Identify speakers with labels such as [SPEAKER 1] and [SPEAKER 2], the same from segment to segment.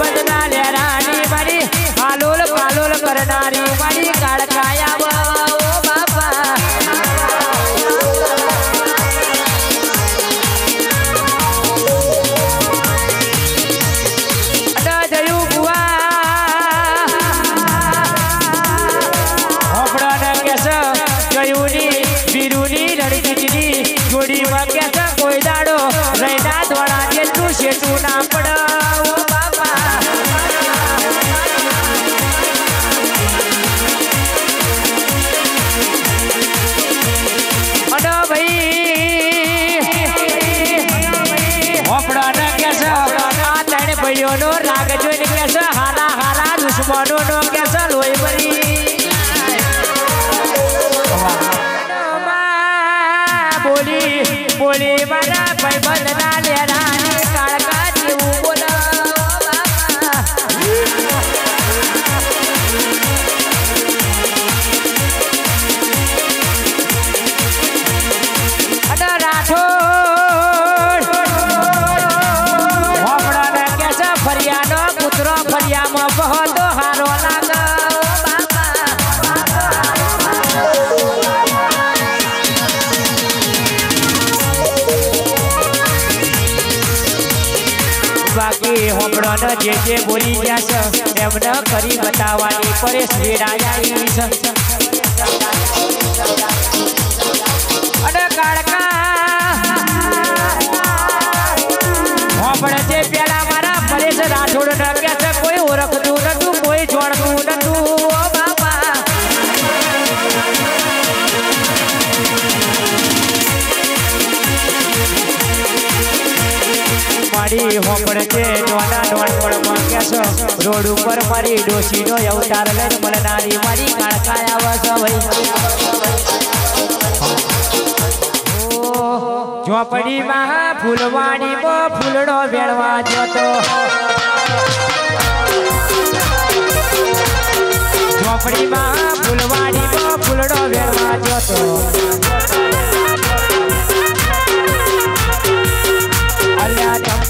[SPEAKER 1] ભાઈબંધ ના લેરાની હોમડોનો જે જે બોલી ગયા છે, એમને કરી બતાવવાની પરેશ વેડાયા છે અને કાળકા હોમડે તે પેલા મારા પરેશ રાઠોડ ડગ્યા છે, કોઈ ઓળખતું નતું કોઈ જોડતું નતું મારી હોપડ છે નોના નોનપણમાં કેસો રોડ ઉપર મારી ડોશીનો અવતાર લઈને મળનારી મારી કાળકાય આવે છે ભાઈ ઝોપડીમાં ફૂલવાડીમાં ફૂલડો વેળવા જતો. ઝોપડીમાં ફૂલવાડીમાં ફૂલડો વેળવા જતો.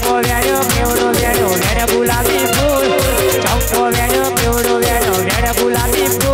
[SPEAKER 1] અલ્યા ચંપો વેણ્યો કેવડો વેણ્યો વેણે ગુલાબી ફૂલ ચંપો વેણ્યો કેવડો વેણ્યો વેણે ગુલાબી ફૂલ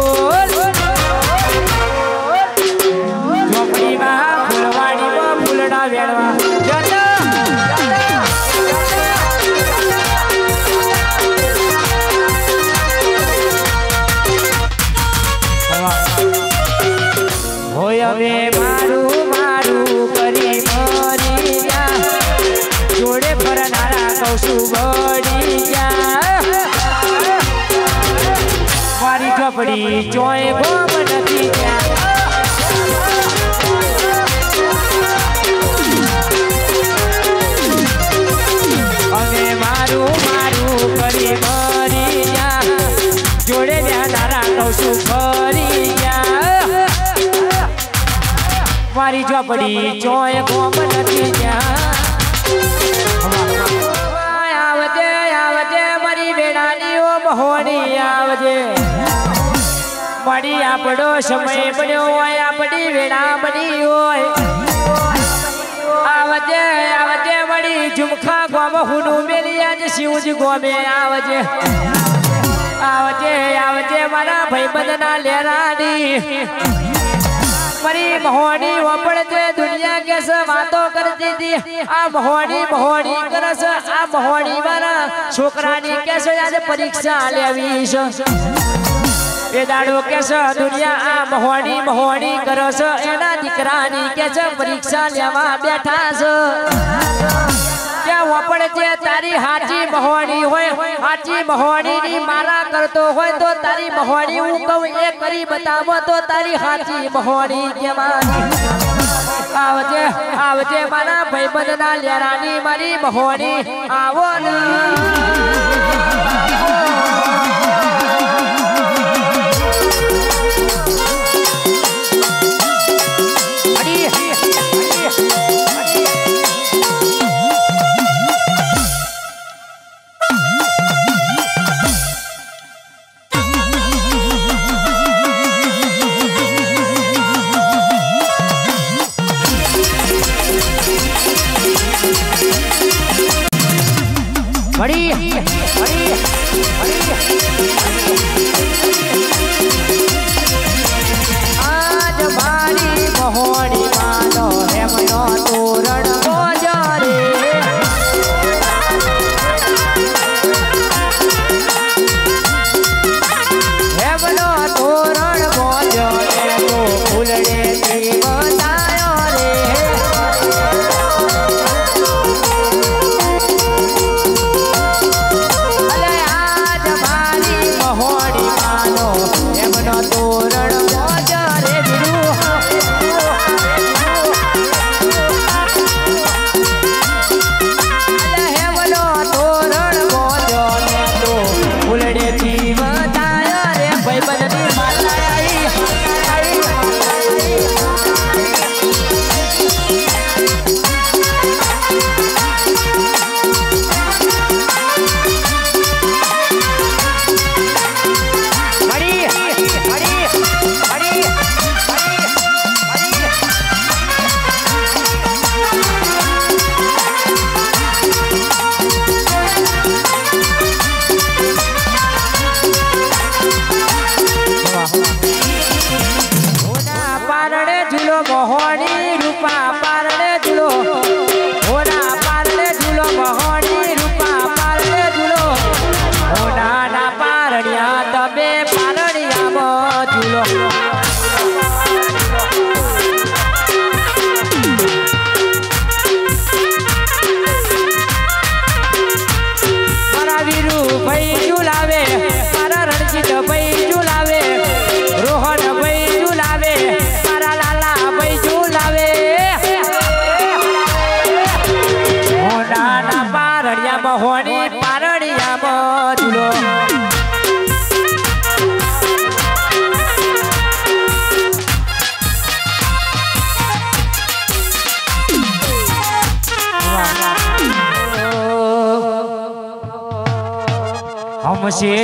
[SPEAKER 1] મારી ચોય ગોમ નથી ત્યાં. મારું ઝોપડી ચોય ગોમ નથી ત્યાં. આપણો સમય બન્યો હોય, આપણી વેળા બની હોય. આવજે આવજે વળી ઝુમખા ગોમ હુનું મેલી આજે શિવજી ગોમે આવજે. આવજે આવજે મારા ભાઈબંધના લેરાની મરી મહોણી વપડ છે દુનિયા કેસ વાતો કરતી હતી. આ મહોણી મહોણી કરસ, આ મહોણી મારા છોકરાની કેસ આજે પરીક્ષા લેવી છે એ દાડો છે, દુનિયા આ મહોણી મહોણી કરે છે, એના દીકરાની કે છે, પરીક્ષા લેવા બેઠા છે. વપડ તારી હાચી મહોણી હોય, હાચી મહોણી ની મારા કરતો હોય, તો તારી મહોણી બતાવો, તો તારી હાચી મહોણી કેવાની આવજે મારા ભાઈબંધ ના લેરાની મારી મહોણી, આવો ને.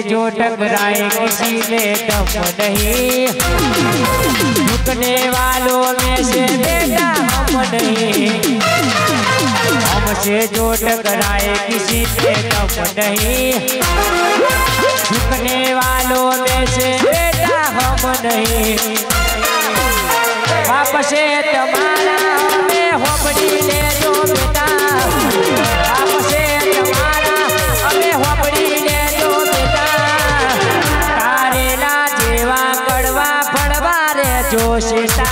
[SPEAKER 1] जो टकराए किसी में दम नहीं। झुकने वालों में से बेटा हम नहीं। हमसे जो टकराए किसी में दम नहीं। झुकने वालों में से बेटा हम नहीं। वापस तुम्हारा हमें होपड़ी ले जो बेटा જોશતા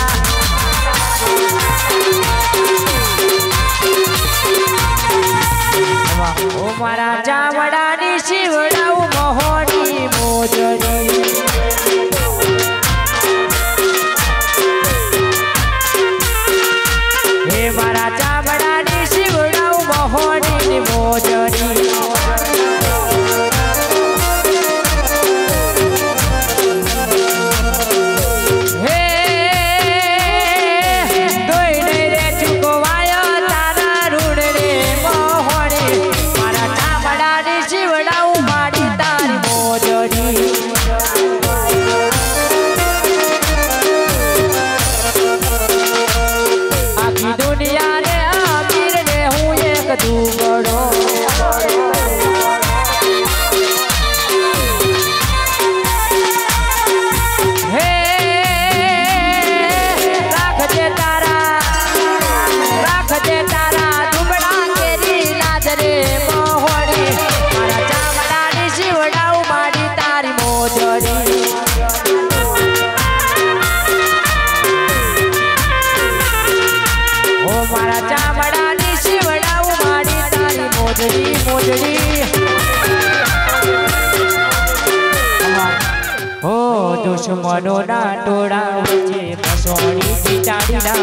[SPEAKER 1] ઓ મારા ચાવડા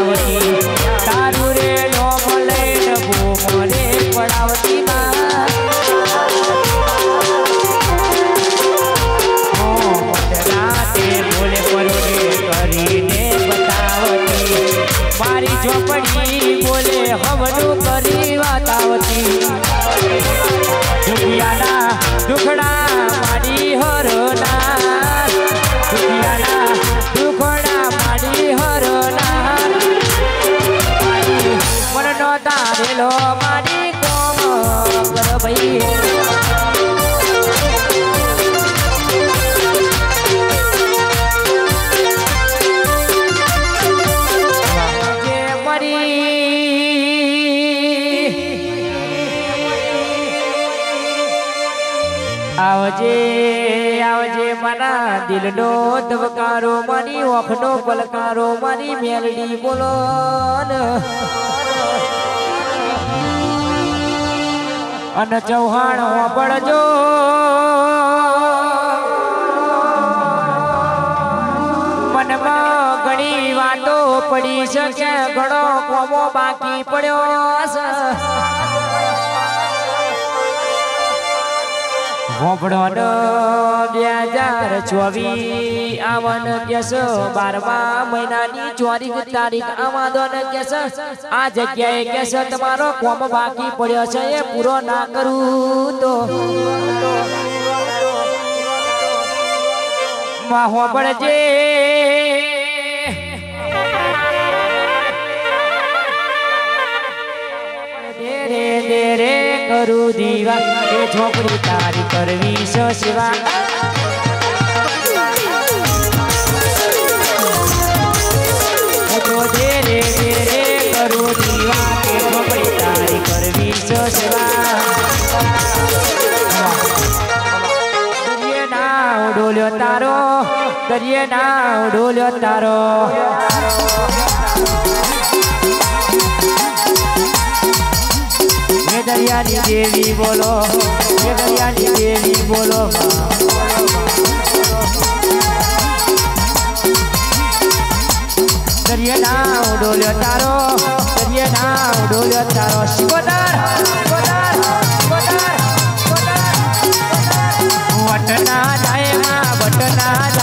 [SPEAKER 1] вот દિલનો ધબકારો મારી ઓખનો પલકારો મારી મેલડી બોલો. અને ચૌહાણ પડજો મનમાં ઘણી વાતો પડી શકે, ઘણો કોમો બાકી પડ્યો હોંભળોનો બે હજાર ચોવીસ. આવન કેસ બારમા મહિનાની ચોરીસ તારીખ. આવાદોન કેસ. આ જગ્યાએ કેસ તમારો કોમ બાકી પડ્યો છે, એ પૂરો ના કરું તો. હોંભળજે. રે રે કરું દીવા, એ છોકરી તારી કરવી સસવા રે રે કરું દીવા છોકરી તારી કરવી સસવા ડોલ્યો તારો, કરીએ ના ડોલ્યો તારો. મેદરિયાની દેવી બોલો મેદરિયાની દેવી બોલો. દરિયે ના ઉડોલ્યો તારો, દરિયે ના ઉડોલ્યો તારો. શિવદાર વટના જાય, માં વટના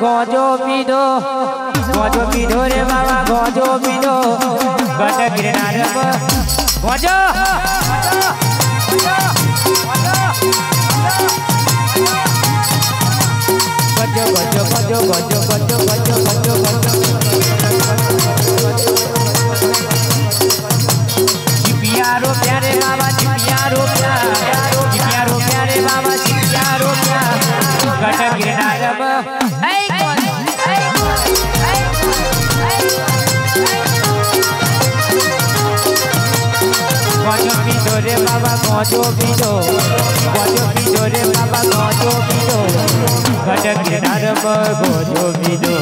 [SPEAKER 1] ગોજો પીધો ગોજો પીધો રે બાબા ગોજો પીધો. ગટ ગિરનાર ગોજો, ગજો ગજો ગજો ગજો ગજો ગજો ગજો. রে বাবা গঁজো বিজো গঁজো বিজো রে বাবা গঁজো বিজো ঘটক নরম গঁজো বিজো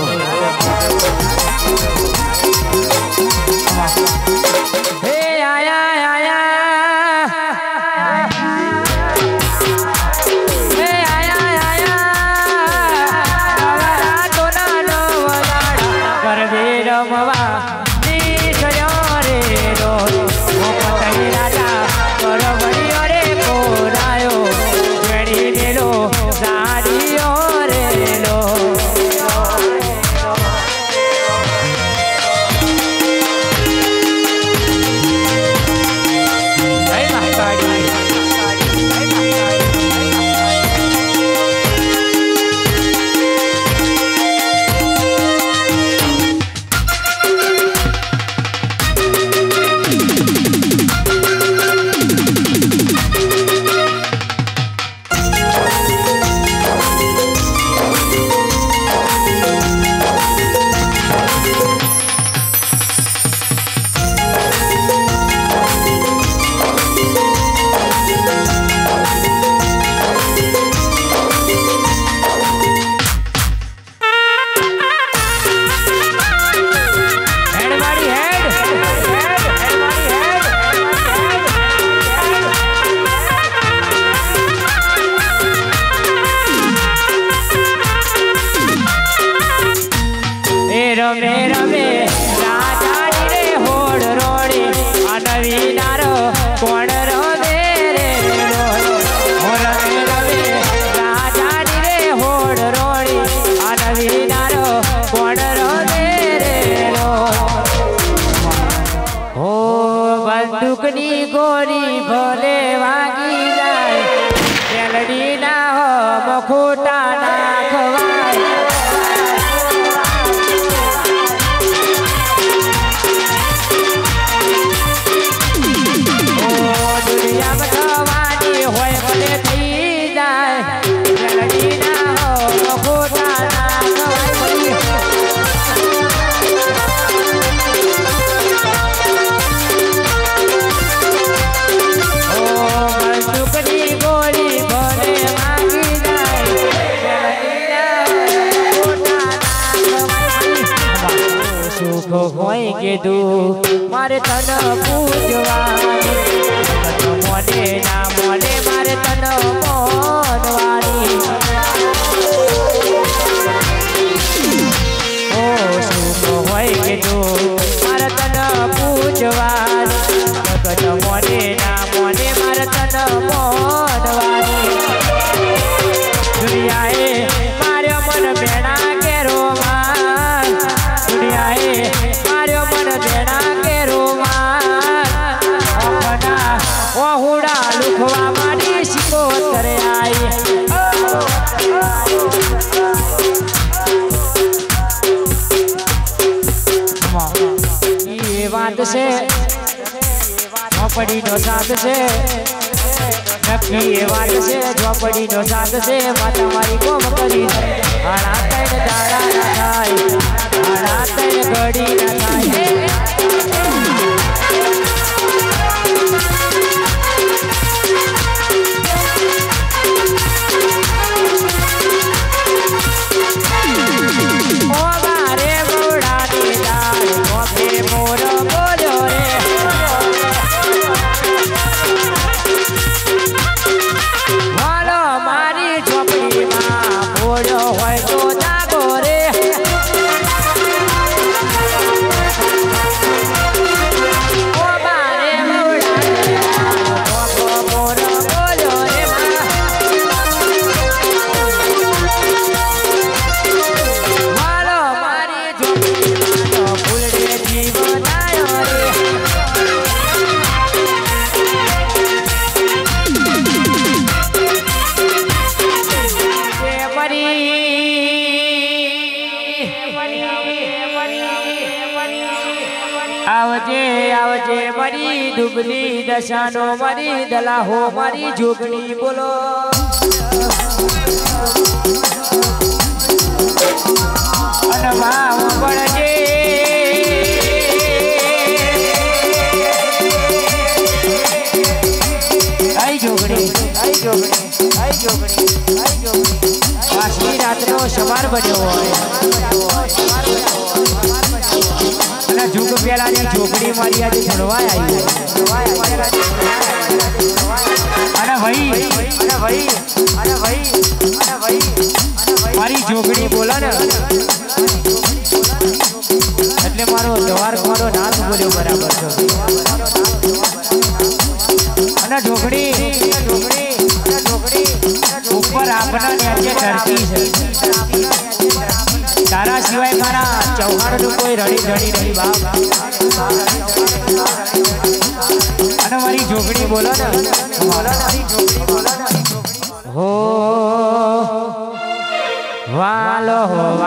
[SPEAKER 1] કીધું મારે તને પૂજવાની ઝોપડીનો સાથ છે. નક્કી એ વાત છે, ઝોપડીનો સાથ છે. માતા મારી કોમ કરી આણા તૈન દાડા ના થાય. આણા તૈન ઘડી ના દશાનો મારી દલાહો મારી જોગણી બોલો. અને ભાવ આઈ જોગડી આઈ જોગડી આઈ જોગડી આઈ જોગડી પાછી રાતનો સવાર બન્યો હોય. અને જુગ પેલાની ઝોપડી મારી આજે આવી. અને ભાઈ. અને ભાઈ અને ભાઈ અને ભાઈ મારી ઝોપડી બોલા ને. એટલે મારો દવાર મારો નાથ બોલ્યો બરાબર છે. ચૌહાણ કોઈ રડી રડી રડી બાપ. અને મારી ઢોકળી બોલો ને. બોલો ને હો, વાલો વાલો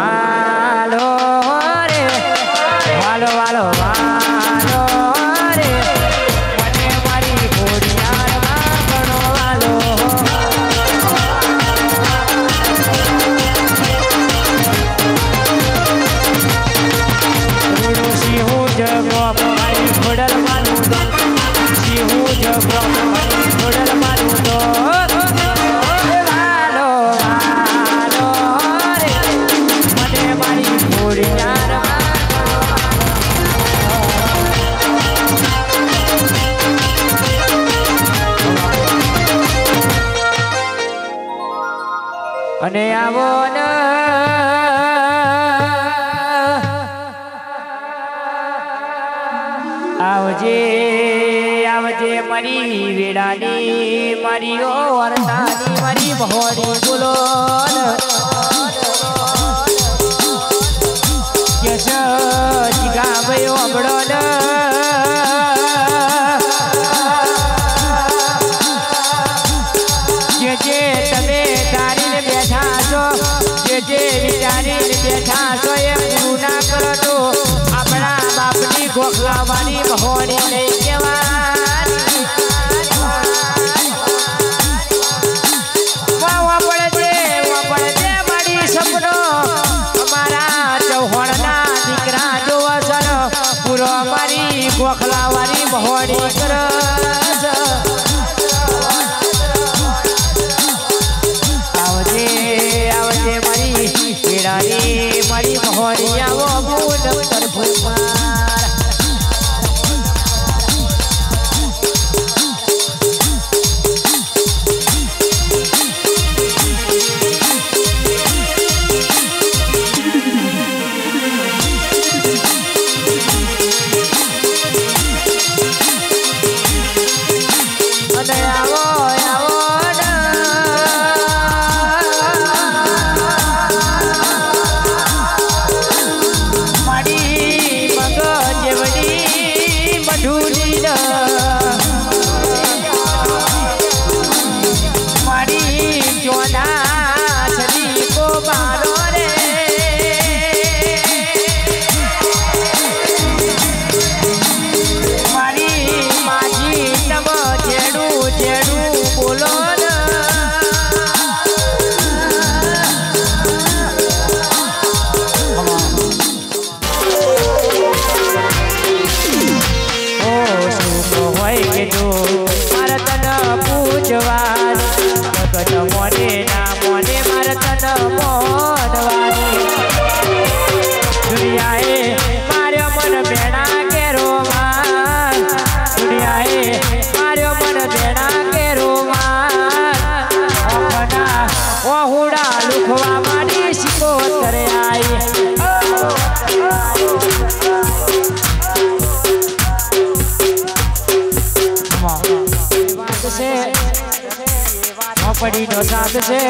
[SPEAKER 1] સાથ છે.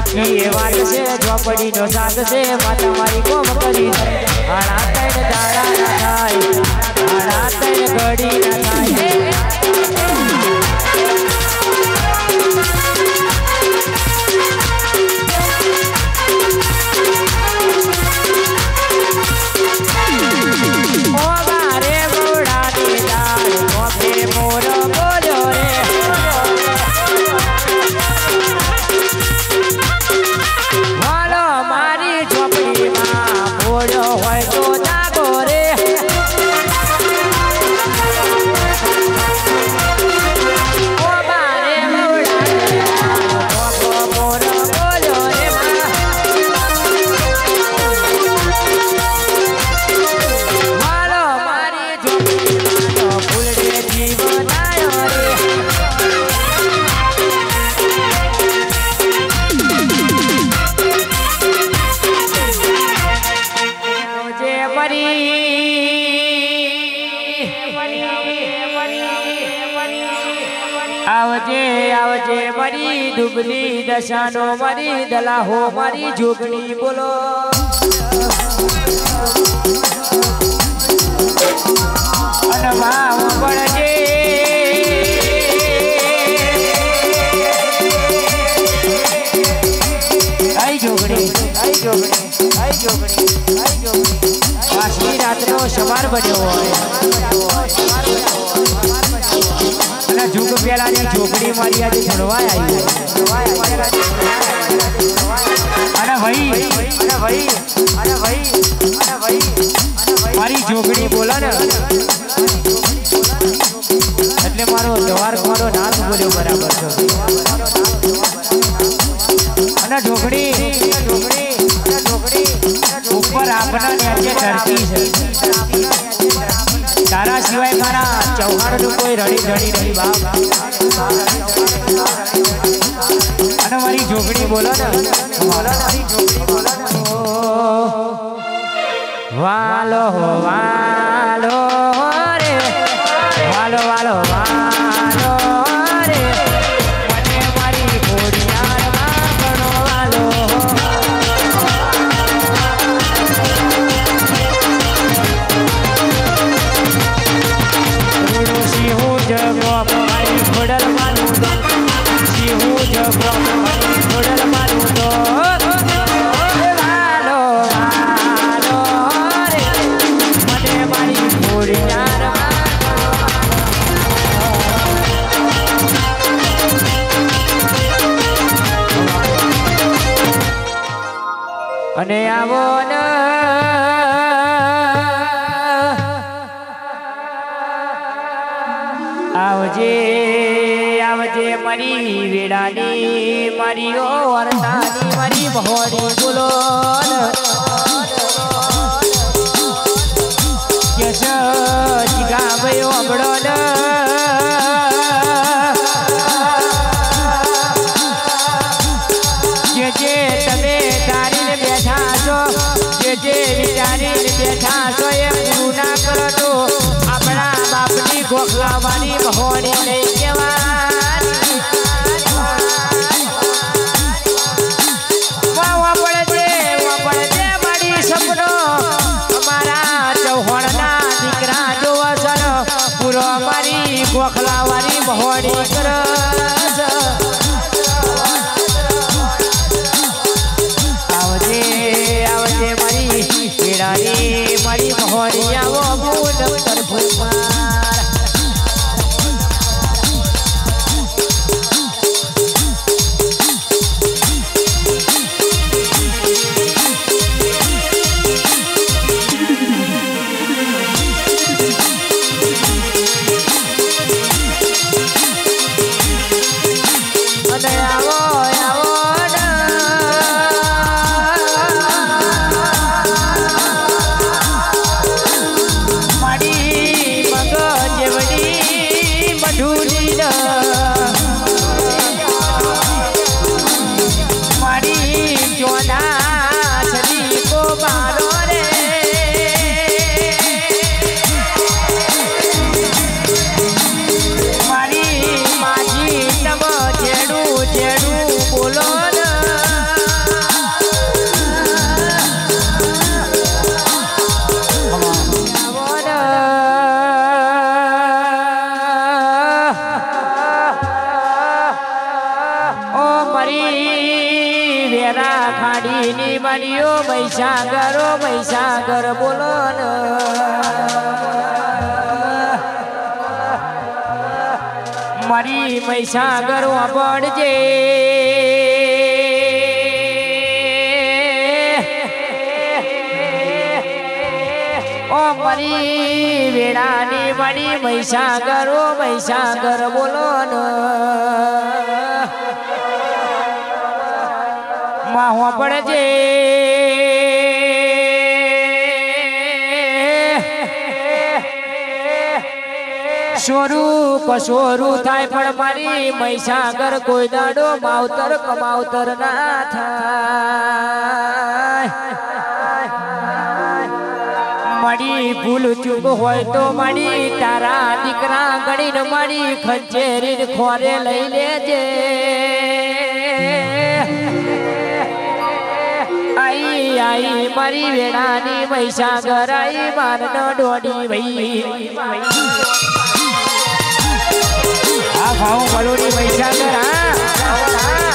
[SPEAKER 1] નક્કી વાત છે, ઝોપડીનો સાથ છે માતા મારી કોમ કરી હાડા આડા દાડા ના થાય હાડા ત્રણ ઘડી ના થાય. મરી દશાનો દશાનો દલા દલાહો, મારી જુગની બોલો. અને ભાવ પડજે. રાતનો સમાર બન્યો હોય. અને જુગ પેલાની જોગણી મારી આજે આવી. અને ભાઈ અને ભાઈ અને ભાઈ અને ભાઈ મારી જોગણી બોલો ને. એટલે મારો જવાર મારો નાથ બોલ્યો બરાબર છે. અને ઢોકળી. ઢોકળી ઉપર આપના ધરતી છે. તારા સિવાય મારા ચૌહાણનું કોઈ રડી ધડી નહીં અને મારી ઢોકળી બોલો ને. બોલો વાલો વાલો. મારી, વેળાની મારી ઓ મહીસાગર બોલો માહો પડજે સ્વરૂપ કસોરું થાય પણ મારી મહીસાગર કોઈ દાડો માવતર કમાવતર ના થાય. મળી ભૂલ ચૂક હોય તો મારી તારા દીકરા ગણીને મારી ખંચેરી ખોરે લઈ લેજે. આઈ આઈ, મારી વેળાની મહીસાગર આઈ મારનો ડોડી ભાઈ આ ભાવ બલોની પૈસા હા.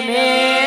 [SPEAKER 1] મેલ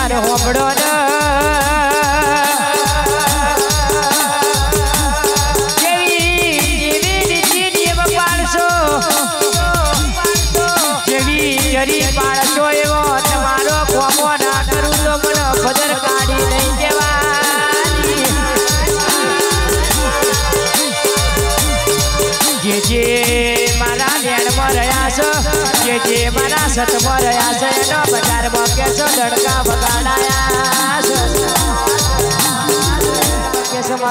[SPEAKER 1] પડિયાર હોમડો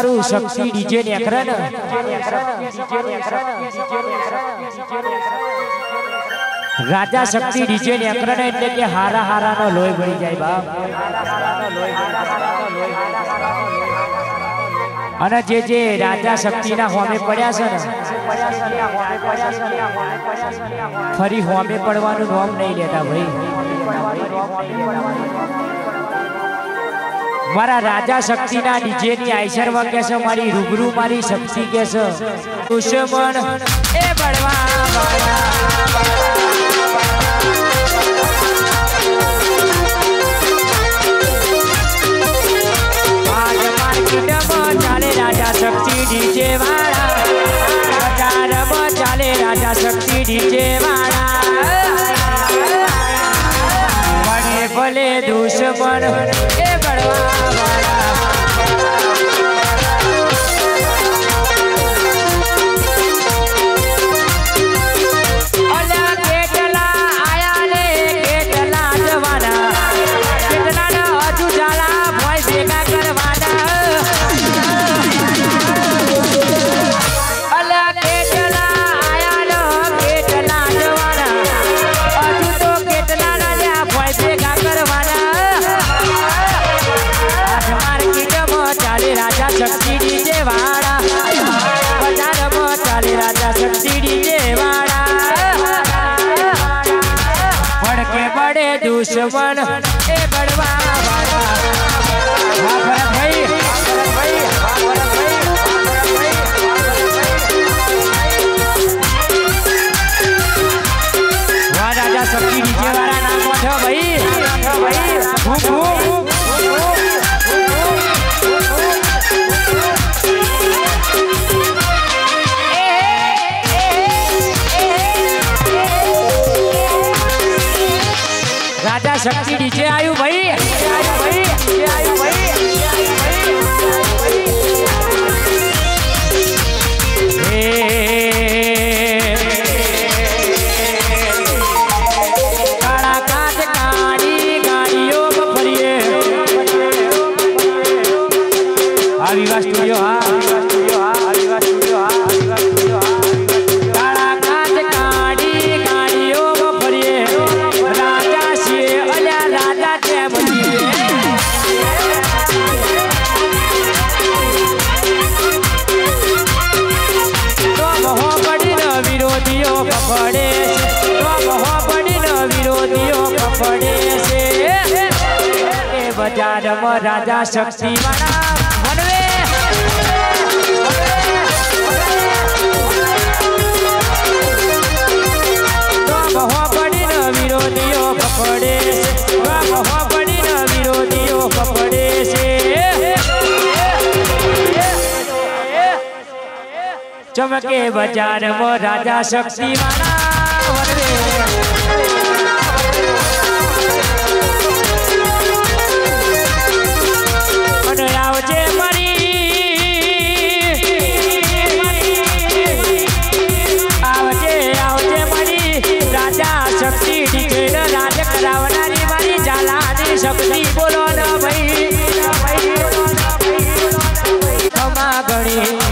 [SPEAKER 1] મારું શક્તિ ડીજે ને રાજા શક્તિ ડીજે ને એટલે કે હારા હારા નો લોહી બળી જાય બાપ અને જે જે રાજા શક્તિના હોમે પડ્યા છે ને ફરી હોમે પડવાનું નોમ નહીં લેતા ભાઈ મારા રાજા શક્તિના ડીજે ની આઈસરમાં કે છે મારી રૂબરૂ મારી શક્તિ કે છે દુશ્મન એ ચાલે, રાજા શક્તિ ડીજે વાળા. ચાલે, રાજા શક્તિ ડીજે વાળા ભલે દુશ્મન. રાજા શક્તિ નીચે આવ્યું ભાઈ. शक्ति बना। से। चमके बाज़ार वो राजा शक्ति माना શક્તિ બોલો ના ભાઈ. ખમા ગણી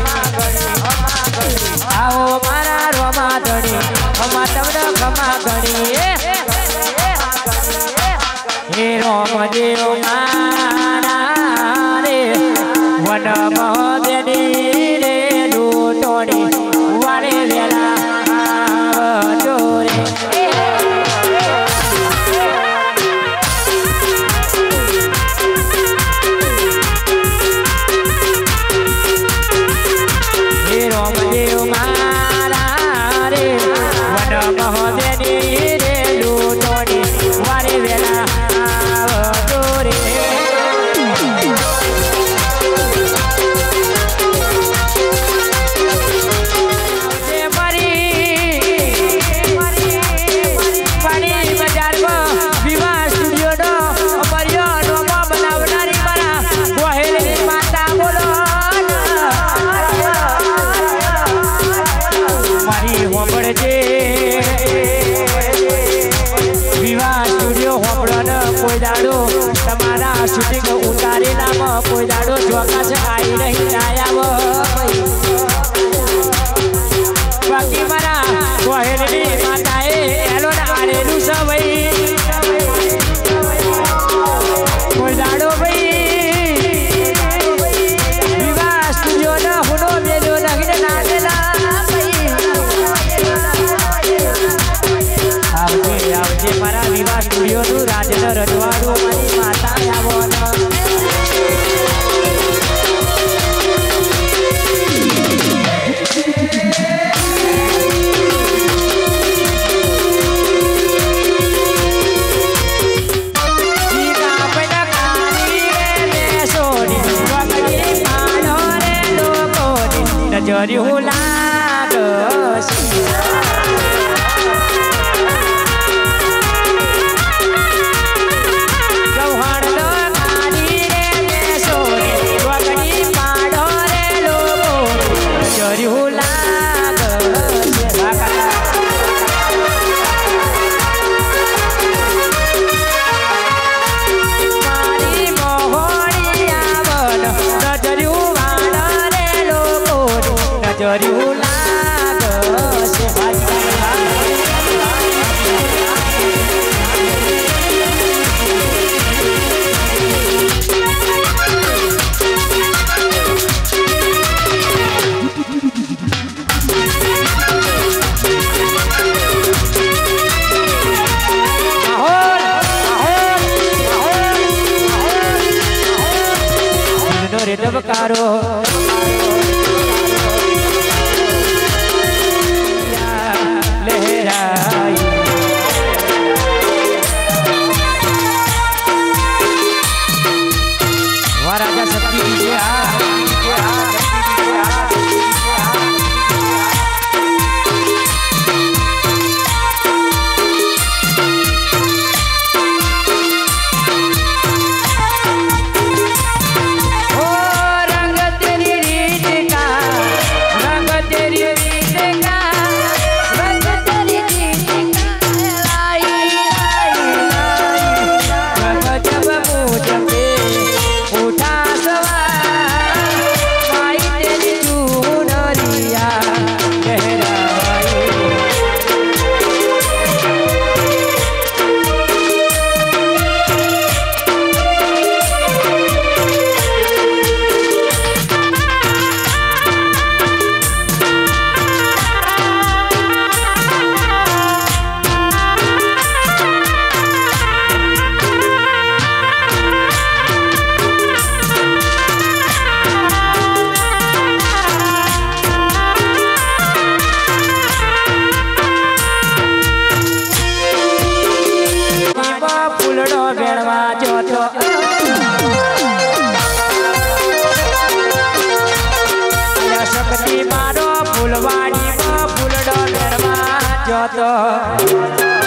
[SPEAKER 1] Thank you.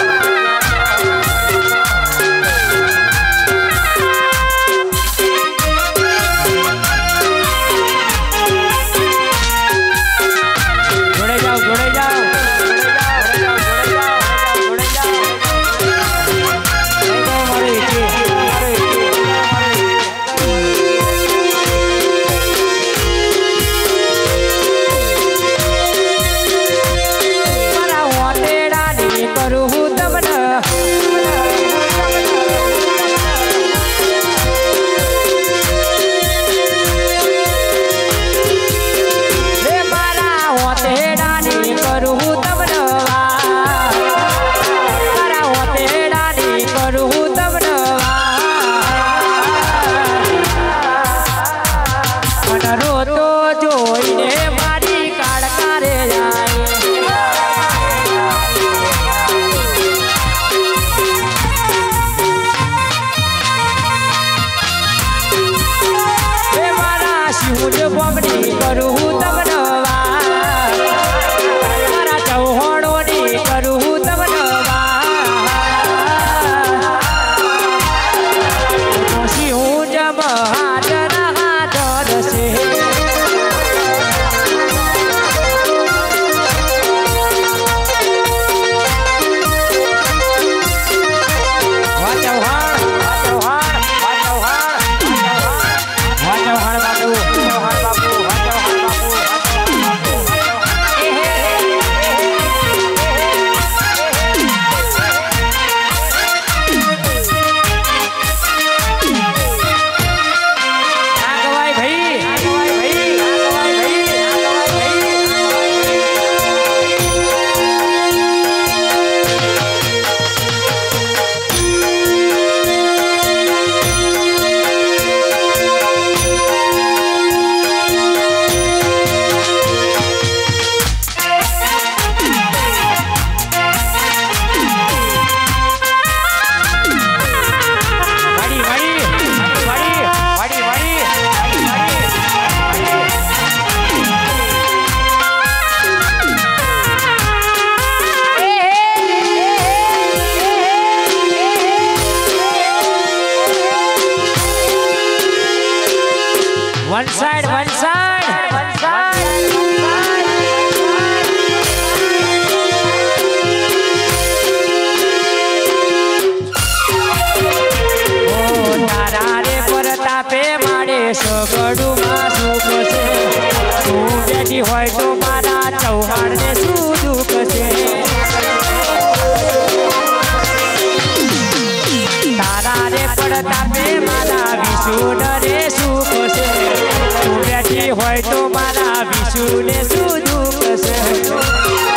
[SPEAKER 1] રાજી હોય તો મારા વિષુને શું દુઃખ સહતો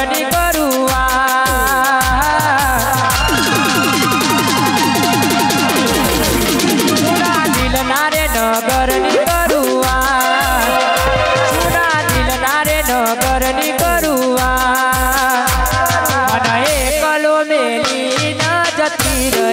[SPEAKER 1] ઘડી કરુઆ. દિલના રે નગરની કરુઆ. અને એકલો મેલી ના જતી રહે.